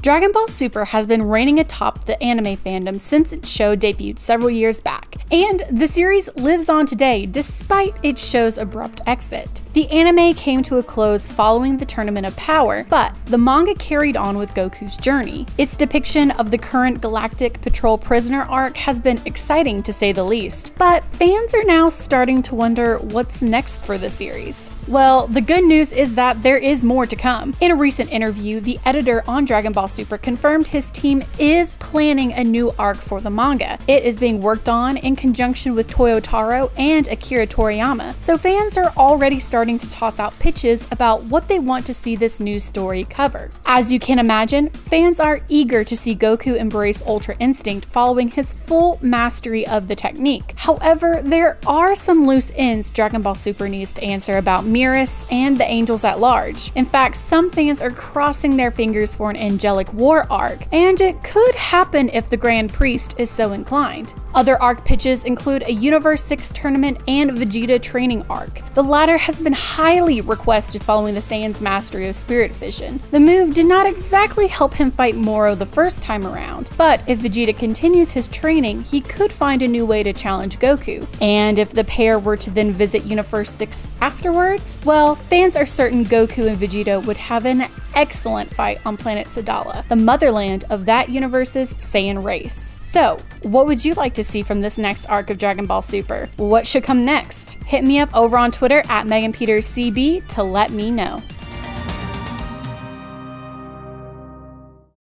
Dragon Ball Super has been reigning atop the anime fandom since its show debuted several years back, and the series lives on today despite its show's abrupt exit. The anime came to a close following the Tournament of Power, but the manga carried on with Goku's journey. Its depiction of the current Galactic Patrol prisoner arc has been exciting to say the least, but fans are now starting to wonder what's next for the series. Well, the good news is that there is more to come. In a recent interview, the editor on Dragon Ball Super confirmed his team is planning a new arc for the manga. It is being worked on in conjunction with Toyotarou and Akira Toriyama, so fans are already starting to toss out pitches about what they want to see this new story cover. As you can imagine, fans are eager to see Goku embrace Ultra Instinct following his full mastery of the technique. However, there are some loose ends Dragon Ball Super needs to answer about Merus and the Angels at large. In fact, some fans are crossing their fingers for an angelic war arc, and it could happen if the Grand Priest is so inclined. Other arc pitches include a Universe 6 tournament and Vegeta training arc. The latter has been highly requested following the Saiyan's mastery of Spirit Fission. The move did not exactly help him fight Moro the first time around, but if Vegeta continues his training, he could find a new way to challenge Goku. And if the pair were to then visit Universe 6 afterwards, well, fans are certain Goku and Vegeta would have an excellent fight on planet Sadala, the motherland of that universe's Saiyan race. So, what would you like to see from this next arc of Dragon Ball Super? What should come next? Hit me up over on Twitter at Megan Peters CB to let me know.